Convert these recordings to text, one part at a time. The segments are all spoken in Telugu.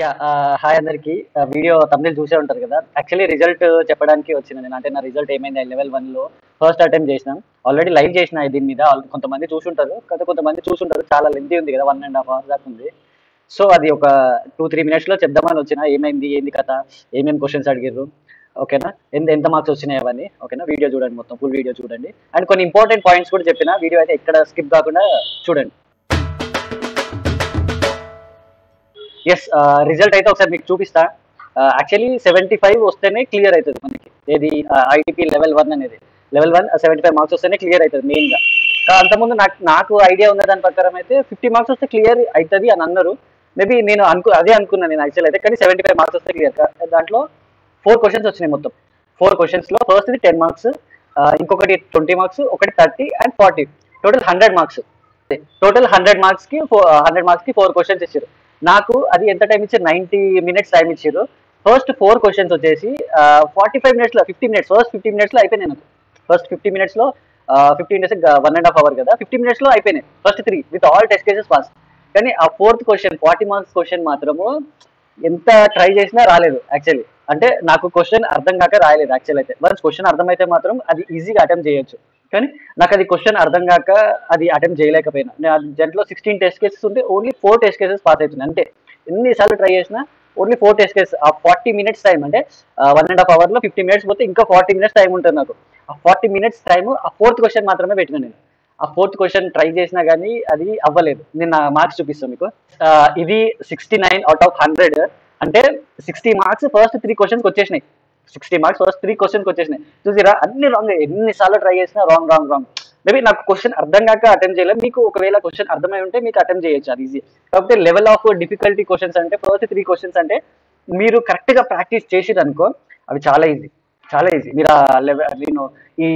యా హాయ్ అందరికి. వీడియో తమిళ చూసే ఉంటారు కదా. యాక్చువల్లీ రిజల్ట్ చెప్పడానికి వచ్చిన నేను. అంటే నా రిజల్ట్ ఏమైంది? లెవెల్ వన్లో ఫస్ట్ అటెంప్ట్ చేసినాం. ఆల్రెడీ లైవ్ చేసిన దీని మీద కొంతమంది చూసుంటారు. కదా కొంతమంది చూసుంటారు. చాలా లెంతీ ఉంది కదా. వన్ అండ్ హాఫ్ అవర్ దాకా ఉంది. సో అది ఒక టూ త్రీ మినిట్స్లో చెప్దామని వచ్చిన. ఏమైంది? ఏంది కథ? ఏమేమి క్వశ్చన్స్ అడిగారు ఓకేనా ఎంత ఎంత మార్క్స్ వచ్చినాయి అవన్నీ? ఓకేనా వీడియో చూడండి మొత్తం. ఫుల్ వీడియో చూడండి. అండ్ కొన్ని ఇంపార్టెంట్ పాయింట్స్ కూడా చెప్పిన. వీడియో అయితే ఎక్కడ స్కిప్ కాకుండా చూడండి. ఎస్ రిజల్ట్ uh, అయితే ఒకసారి మీకు చూపిస్తా. యాక్చువల్లీ సెవెంటీ ఫైవ్ వస్తేనే క్లియర్ అవుతుంది మనకి. ఏది ఐటీపీ లెవెల్ వన్ అనేది. Level one seventy five marks వస్తేనే క్లియర్ అవుతుంది మెయిన్గా అంతకుముందు నాకు నాకు ఐడియా ఉన్న దాని ప్రకారం అయితే ఫిఫ్టీ మార్క్స్ వస్తే క్లియర్ అవుతుంది అని అన్నారు. మేబీ నేను అనుకు అదే అనుకున్నాను నేను యాక్చువల్ అయితే కానీ సెవెంటీ ఫైవ్ మార్క్స్ వస్తే క్లియర్ దాంట్లో ఫోర్ క్వశ్చన్స్ వచ్చినాయి మొత్తం. ఫోర్ క్వశ్చన్స్లో ఫస్ట్ టెన్ మార్క్స్ ఇంకొకటి ట్వంటీ మార్క్స్ ఒకటి thirty and forty total hundred marks total hundred మార్క్స్కి హండ్రెడ్ మార్క్స్ uh, కి ఫోర్ క్వశ్చన్స్ ఇచ్చారు. నాకు అది ఎంత టైం ఇచ్చారు? నైన్టీ మినిట్స్ టైం ఇచ్చారు. ఫస్ట్ ఫోర్ క్వశ్చన్స్ వచ్చేసి ఫార్టీ ఫైవ్ మినిట్స్లో ఫిఫ్టీ మినిట్స్ ఫస్ట్ ఫిఫ్టీ మినిట్స్లో అయిపోయినాయి నాకు. ఫస్ట్ ఫిఫ్టీ మినిట్స్లో fifty minutes one and half hour కదా. ఫిఫ్టీ మినిట్స్లో అయిపోయినాయి. First three with all test cases pass కానీ ఆ fourth question forty marks question మాత్రము ఎంత ట్రై చేసినా రాలేదు యాక్చువల్లీ అంటే నాకు క్వశ్చన్ అర్థం కాక రాయలేదు యాక్చువల్ అయితే. వన్స్ క్వశ్చన్ అర్థమైతే మాత్రం అది ఈజీగా అటెంప్ట్ చేయొచ్చు. కానీ నాకు అది క్వశ్చన్ అర్థం కాక అది అటెంప్ట్ చేయలేకపోయినా. నేను అది సిక్స్టీన్ టెస్ట్ కేసెస్ ఉంటే only four test cases pass అవుతుంది అంటే ఎన్నిసార్లు ట్రై చేసినా ఓన్లీ ఫోర్ టెస్ట్ కేసెస్ ఆ ఫార్టీ మినిట్స్ టైం అంటే వన్ అండ్ హాఫ్ అవర్లో ఫిఫ్టీ మినిట్స్ పోతే ఇంకా ఫార్టీ మినిట్స్ టైం ఉంటుంది నాకు. ఆ ఫార్టీ మినిట్స్ టైం ఆ ఫోర్త్ క్వశ్చన్ మాత్రమే పెట్టిన నేను. ఆ ఫోర్త్ క్వశ్చన్ ట్రై చేసినా కానీ అది అవ్వలేదు. నేను నా మార్క్స్ చూపిస్తాను మీకు. ఇది sixty nine out of hundred అంటే sixty marks first three questions వచ్చేసినాయి. సిక్స్టీ మార్క్స్ ఫస్ట్ త్రీ క్వశ్చన్కి వచ్చేసినాయి. చూసిరా అన్ని రాంగ్ ఎన్నిసార్లు ట్రై చేసినా రాంగ్ రాంగ్ రాంగ్ మేబీ నాకు క్వశ్చన్ అర్థం కాక అటెంప్ట్ చేయలేదు. మీకు ఒకవేళ క్వశ్చన్ అర్థమై ఉంటే మీకు అటెంప్ట్ చేయొచ్చు అది ఈజీ కాకపోతే లెవెల్ ఆఫ్ డిఫికల్టీ క్వశ్చన్స్ అంటే ఫస్ట్ త్రీ క్వశ్చన్స్ అంటే మీరు కరెక్ట్గా ప్రాక్టీస్ చేసిరనుకో అవి చాలా ఈజీ చాలా ఈజీ మీరు ఆ లెవెల్ నేను ఈ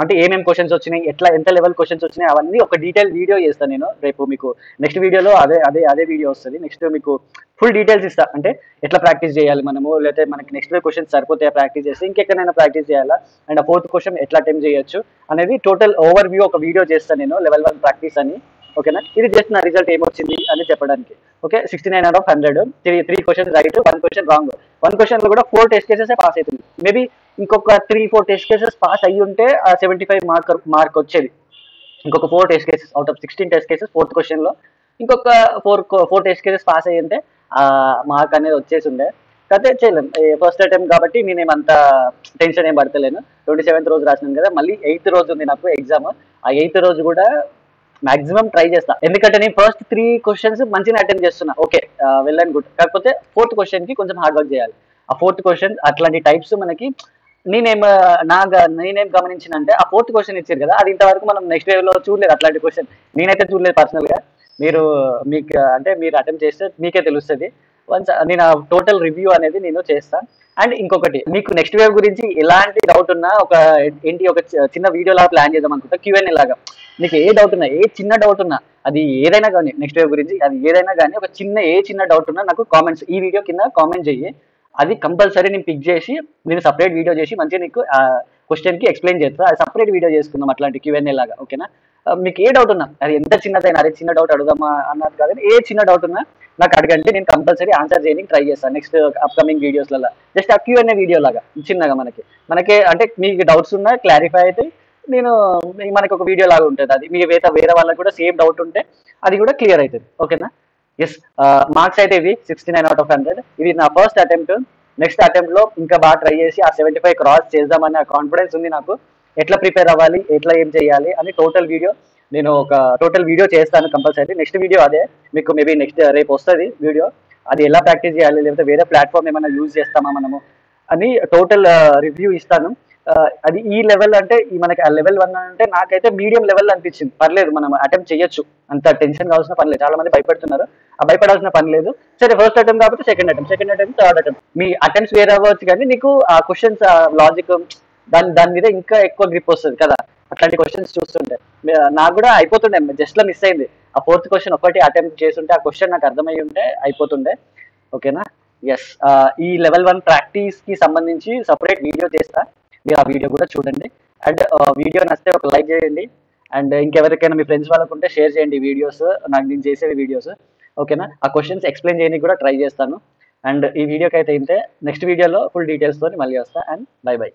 అంటే ఏమేమి క్వశ్చన్స్ వచ్చినాయి ఎట్లా ఎంత లెవెల్ క్వశ్చన్స్ వచ్చినాయి అవన్నీ ఒక డీటెయిల్ వీడియో చేస్తాను నేను. రేపు మీకు నెక్స్ట్ వీడియోలో అదే అదే అదే వీడియో వస్తుంది. నెక్స్ట్ మీకు ఫుల్ డీటెయిల్స్ ఇస్తా. అంటే ఎట్లా ప్రాక్టీస్ చేయాలి మనము లేకపోతే మనకి నెక్స్ట్ క్వశ్చన్స్ సరిపోతే ప్రాక్టీస్ చేస్తే ఇంకెక్కడైనా ప్రాక్టీస్ చేయాలా? అండ్ ఆ ఫోర్త్ క్వశ్చన్ ఎట్లా అటెంప్ట్ చేయొచ్చు? అనేది టోటల్ ఓవర్ వ్యూ ఒక వీడియో చేస్తాను నేను లెవెల్ వన్ ప్రాక్టీస్ అని. ఓకేనా? ఇది జస్ట్ నా రిజల్ట్ ఏమొచ్చింది అని చెప్పడానికి. Okay? Sixty nine out of hundred three three question right one question wrong one క్వశ్చన్లో కూడా ఫోర్ టెస్ట్ కేసెస్ పాస్ అవుతుంది మేబీ ఇంకొక three four test cases pass అయ్యి ఉంటే ఆ సెవెంటీ ఫైవ్ మార్క్ మార్క్ వచ్చేది. ఇంకొక four test cases out of sixteen test cases fourth క్వశ్చన్లో ఇంకొక four four test cases pass అయ్యి ఉంటే మార్క్ అనేది వచ్చేసి ఉండే. కాకపోతే చేయలేం. ఫస్ట్ అటెంప్ట్ కాబట్టి నేనేమంత అంత టెన్షన్ ఏం పడతలేను. ట్వంటీ సెవెంత్ రోజు రాసినాను కదా మళ్ళీ ఎయిత్ రోజు ఉంది నాకు ఎగ్జామ్ ఆ ఎయిత్ రోజు కూడా మాక్సిమం ట్రై చేస్తా. ఎందుకంటే నేను ఫస్ట్ త్రీ క్వశ్చన్స్ మంచిగా అటెండ్ చేస్తున్నా. ఓకే వెల్ అండ్ గుడ్ కాకపోతే ఫోర్త్ క్వశ్చన్కి కొంచెం హార్డ్ వర్క్ చేయాలి. ఆ ఫోర్త్ క్వశ్చన్ అట్లాంటి టైప్స్ మనకి నేనేం నా నేనేం గమనించిన అంటే ఆ ఫోర్త్ క్వశ్చన్ ఇచ్చారు కదా అది ఇంతవరకు మనం నెక్స్ట్ వేవ్లో చూడలేదు అట్లాంటి క్వశ్చన్ నేనైతే చూడలేదు పర్సనల్గా. మీరు మీకు అంటే మీరు అటెంప్ట్ చేస్తే మీకే తెలుస్తుంది. వన్స్ uh, నేను టోటల్ రివ్యూ అనేది నేను చేస్తాను అండ్ ఇంకొకటి మీకు నెక్స్ట్ వేవ్ గురించి ఎలాంటి డౌట్ ఉన్నా ఒక ఏంటి ఒక చిన్న వీడియో లాగా ప్లాన్ చేద్దాం అనుకుంటా. క్యూఎన్ లాగా. మీకు ఏ డౌట్ ఉన్నా ఏ చిన్న డౌట్ ఉన్నా అది ఏదైనా కానీ నెక్స్ట్ వేవ్ గురించి అది ఏదైనా కానీ ఒక చిన్న ఏ చిన్న డౌట్ ఉన్నా నాకు కామెంట్స్ ఈ వీడియో కింద కామెంట్ చెయ్యి. అది కంపల్సరీ నేను పిక్ చేసి నేను సపరేట్ వీడియో చేసి మంచిగా నీకు క్వశ్చన్కి ఎక్స్ప్లెయిన్ చేస్తా. అది సపరేట్ వీడియో చేసుకుందాం అట్లాంటి క్యూఎన్ఏ లాగా ఓకేనా మీకు ఏ డౌట్ ఉన్నా అది ఎంత చిన్నదైనా అదే చిన్న డౌట్ అడుగుదామా అన్నది కాదని ఏ చిన్న డౌట్ ఉన్నా నాకు అడగండి నేను కంపల్సరీ ఆన్సర్ చేయడానికి ట్రై చేస్తాను నెక్స్ట్ అప్కమింగ్ వీడియోస్లలో జస్ట్ ఆ క్యూఎన్ఏ వీడియో లాగా చిన్నగా మనకి. మనకి అంటే మీకు డౌట్స్ ఉన్నా క్లారిఫై అయితే నేను మనకి ఒక వీడియో లాగా ఉంటుంది. అది మీ వేరే వేరే వాళ్ళకి కూడా సేమ్ డౌట్ ఉంటే అది కూడా క్లియర్ అవుతుంది ఓకేనా ఎస్ మార్క్స్ అయితే ఇవి sixty nine out of hundred ఇది నా ఫస్ట్ అటెంప్ట్ నెక్స్ట్ అటెంప్ట్లో ఇంకా బాగా ట్రై చేసి ఆ సెవెంటీ ఫైవ్ క్రాస్ చేద్దామనే కాన్ఫిడెన్స్ ఉంది నాకు. ఎట్లా ప్రిపేర్ అవ్వాలి ఎట్లా ఏం చేయాలి అని టోటల్ వీడియో నేను ఒక టోటల్ వీడియో చేస్తాను కంపల్సరీ నెక్స్ట్ వీడియో అదే. మీకు మేబీ నెక్స్ట్ uh, రేపు వస్తుంది వీడియో అది ఎలా ప్రాక్టీస్ చేయాలి? లేకపోతే వేరే ప్లాట్ఫామ్ ఏమైనా యూజ్ చేస్తామా మనము? అని టోటల్ రివ్యూ uh, ఇస్తాను. Uh, అది ఈ లెవెల్ అంటే ఈ మనకి ఆ లెవెల్ వన్ అంటే నాకైతే మీడియం లెవెల్ అనిపించింది. పర్లేదు మనం అటెంప్ట్ చేయొచ్చు. అంత టెన్షన్ కావాల్సిన పని లేదు. చాలా మంది భయపడుతున్నారు. ఆ భయపడాల్సిన పని లేదు. సరే ఫస్ట్ అటెంప్ట్ కాబట్టి second attempt second attempt third attempt మీ అటెంప్ట్స్ వేరే అవ్వచ్చు కానీ నీకు ఆ క్వశ్చన్స్ లాజిక్ దాని దాని మీద ఇంకా ఎక్కువ గ్రిప్ వస్తుంది కదా. అట్లాంటి క్వశ్చన్స్ చూస్తుంటే. నాకు కూడా అయిపోతుండే జస్ట్లో మిస్ అయింది. ఆ ఫోర్త్ క్వశ్చన్ ఒకటి అటెంప్ట్ చేస్తుంటే ఆ క్వశ్చన్ నాకు అర్థమై ఉంటే అయిపోతుండే. ఓకేనా? ఎస్ ఈ లెవెల్ వన్ ప్రాక్టీస్కి సంబంధించి సపరేట్ వీడియో చేస్తా. మీరు ఆ వీడియో కూడా చూడండి. అండ్ వీడియో నచ్చితే ఒక లైక్ చేయండి. అండ్ ఇంకెవరికైనా మీ ఫ్రెండ్స్ వాళ్ళకు ఉంటే షేర్ చేయండి వీడియోస్ నాకు నేను చేసే వీడియోస్ ఓకేనా? ఆ క్వశ్చన్స్ ఎక్స్ప్లెయిన్ చేయడానికి కూడా ట్రై చేస్తాను. అండ్ ఈ వీడియోకి అయితే ఇంతే నెక్స్ట్ వీడియోలో ఫుల్ డీటెయిల్స్తో మళ్ళీ వస్తా. And by by